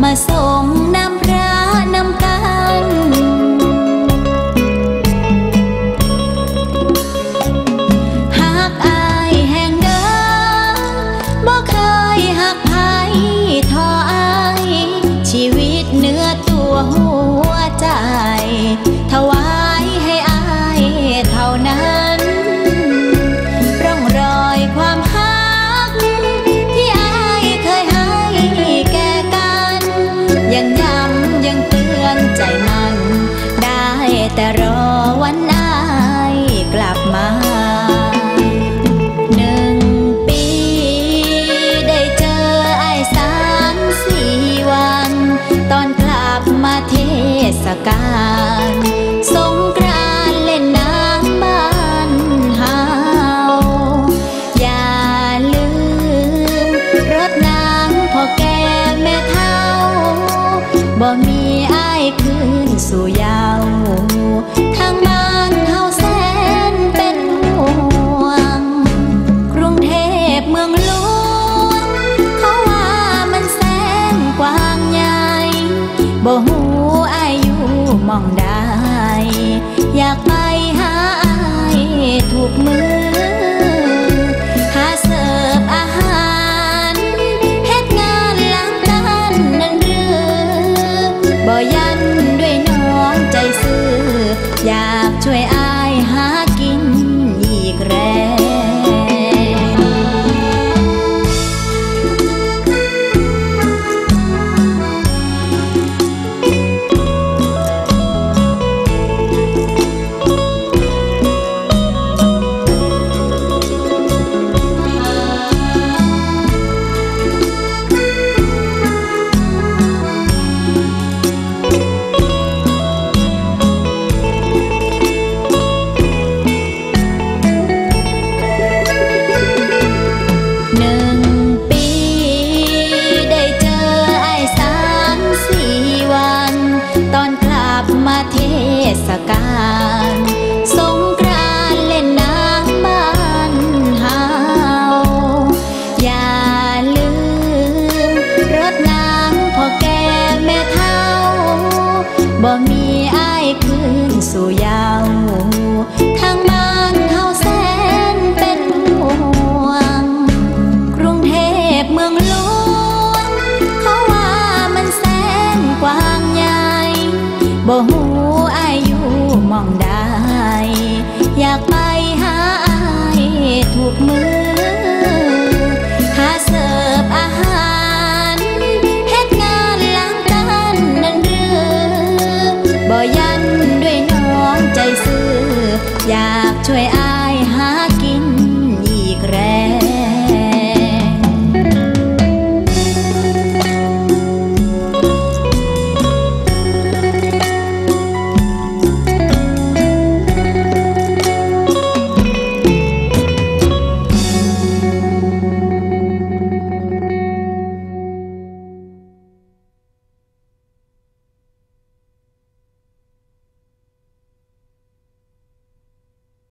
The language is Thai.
mà sống แต่รอวันอายกลับมาหนึ่งปี ได้เจอไอ้สามสี่วัน ตอนกลับมาเทศกาลสงกรานเล่นน้ำบ้านเฮาอย่าลืมรถนางพ่อแก่แม่เท่าบ่มีไอ สู่ยาวทางบ้านเฮาแสนเป็นห่วง กรุงเทพเมืองหลวงเขาว่ามันแสนกว้างใหญ่บ่หูอายุมองได้ อยากไป ศกาลสงกรานต์เล่นน้ำบ้านเฮาอย่าลืมรดน้ำพ่อแก่แม่เฒ่าบ่มีอ้ายคืนสู่ยาว กมือ หาเสิร์ฟอาหารเฮ็ดงานล้างจานนั่นหรือบ่ยันด้วยน้องใจซื่อ อยากช่วยอ